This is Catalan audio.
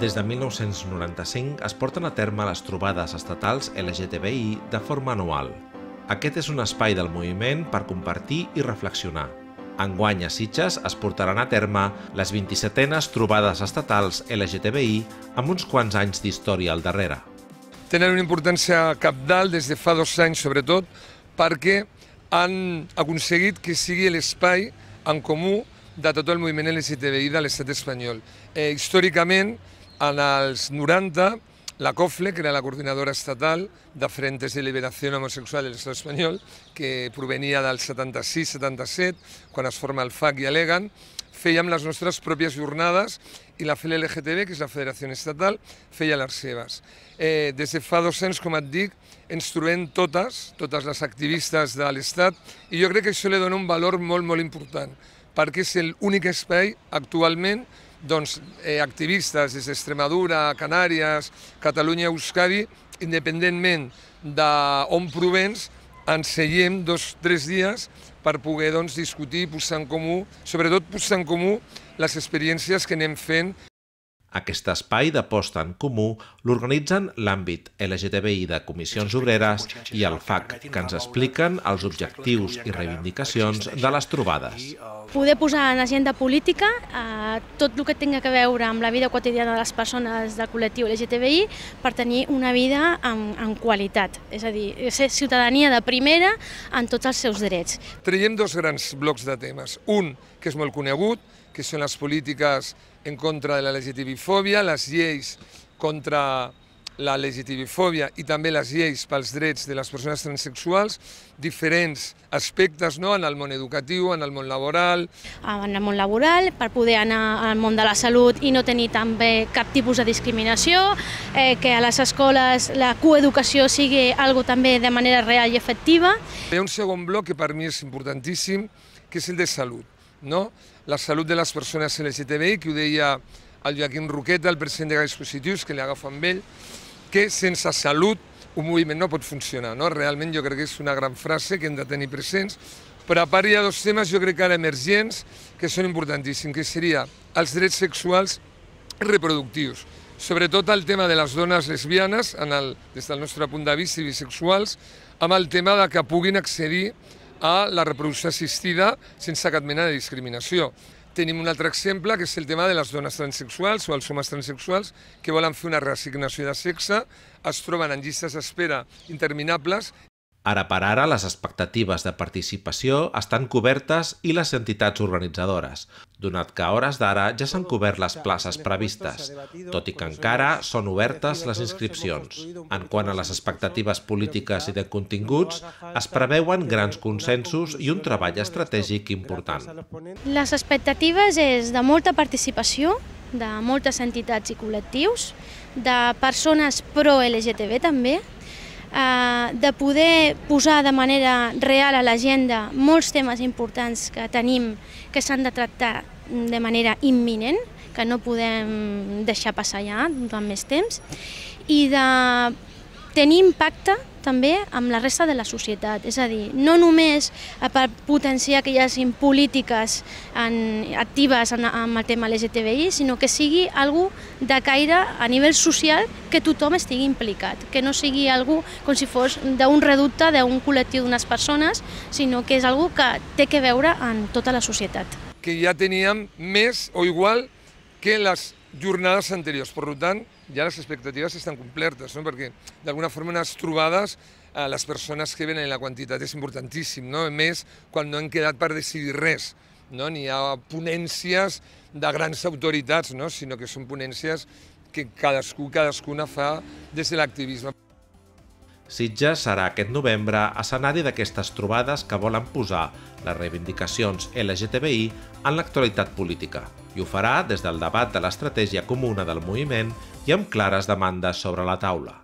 Des de 1995 es porten a terme les trobades estatals LGTBI de forma anual. Aquest és un espai del moviment per compartir i reflexionar. Enguany a Sitges es portaran a terme les 27enes trobades estatals LGTBI amb uns quants anys d'història al darrere. Tenen una importància capdalt des de fa dos anys, sobretot, perquè han aconseguit que sigui l'espai en comú de tot el moviment LGTBI de l'estat espanyol. Eh, històricament, en els 90, la COFLE, que era la coordinadora estatal de Frentes de Liberació Homosexual de l'estat espanyol, que provenia del 76-77, quan es forma el FAC i Alegan, fèiem les nostres pròpies jornades i la FLLGTB, que és la Federació Estatal, feia les seves. Eh, des de fa dos anys, com et dic, ens trobem totes, totes les activistes de l'Estat, i jo crec que això li dona un valor molt, molt important, perquè és l'únic espai actualment doncs, eh, activistes des d'Extremadura, Canàries, Catalunya, Euskadi, independentment d'on provens, ens seiem dos o tres dies per poder doncs, discutir, posar en comú, sobretot posar en comú les experiències que anem fent aquest espai de posta en comú l'organitzen l'àmbit LGTBI de Comissions Obreres i el FAC, que ens expliquen els objectius i reivindicacions de les trobades. Poder posar en agenda política eh, tot el que tinga a veure amb la vida quotidiana de les persones del col·lectiu LGTBI per tenir una vida en, en qualitat, és a dir, ser ciutadania de primera en tots els seus drets. Traiem dos grans blocs de temes. Un, que és molt conegut, que són les polítiques en contra de la LGTBI-fòbia, les lleis contra la LGTBI-fòbia i també les lleis pels drets de les persones transsexuals, diferents aspectes no? en el món educatiu, en el món laboral. En el món laboral, per poder anar al món de la salut i no tenir també cap tipus de discriminació, eh, que a les escoles la coeducació sigui algo també de manera real i efectiva. Hi ha un segon bloc que per mi és importantíssim, que és el de salut no? la salut de les persones LGTBI, que ho deia el Joaquim Roqueta, el president de Gais Positius, que li agafa amb ell, que sense salut un moviment no pot funcionar. No? Realment jo crec que és una gran frase que hem de tenir presents, però a part hi ha dos temes jo crec que ara emergents que són importantíssims, que seria els drets sexuals reproductius. Sobretot el tema de les dones lesbianes, en el, des del nostre punt de vista, i bisexuals, amb el tema de que puguin accedir a la reproducció assistida sense cap mena de discriminació. Tenim un altre exemple, que és el tema de les dones transexuals o els homes transexuals que volen fer una reassignació de sexe, es troben en llistes d'espera interminables Ara per ara, les expectatives de participació estan cobertes i les entitats organitzadores, donat que a hores d'ara ja s'han cobert les places previstes, tot i que encara són obertes les inscripcions. En quant a les expectatives polítiques i de continguts, es preveuen grans consensos i un treball estratègic important. Les expectatives és de molta participació, de moltes entitats i col·lectius, de persones pro-LGTB també, eh, de poder posar de manera real a l'agenda molts temes importants que tenim que s'han de tractar de manera imminent, que no podem deixar passar ja durant més temps, i de tenir impacte també amb la resta de la societat, és a dir, no només per potenciar que hi hagi polítiques en, actives en, amb el tema LGTBI, sinó que sigui algú de caire a nivell social que tothom estigui implicat, que no sigui algú com si fos d'un reducte d'un col·lectiu d'unes persones, sinó que és algú que té que veure en tota la societat. Que ja teníem més o igual que les jornades anteriors. Per tant, ja les expectatives estan complertes, no? perquè d'alguna forma unes trobades a les persones que venen la quantitat és importantíssim, no? més quan no han quedat per decidir res, no? ni ha ponències de grans autoritats, no? sinó que són ponències que cadascú, cadascuna fa des de l'activisme. Sitges serà aquest novembre escenari d'aquestes trobades que volen posar les reivindicacions LGTBI en l'actualitat política i ho farà des del debat de l'estratègia comuna del moviment i amb clares demandes sobre la taula.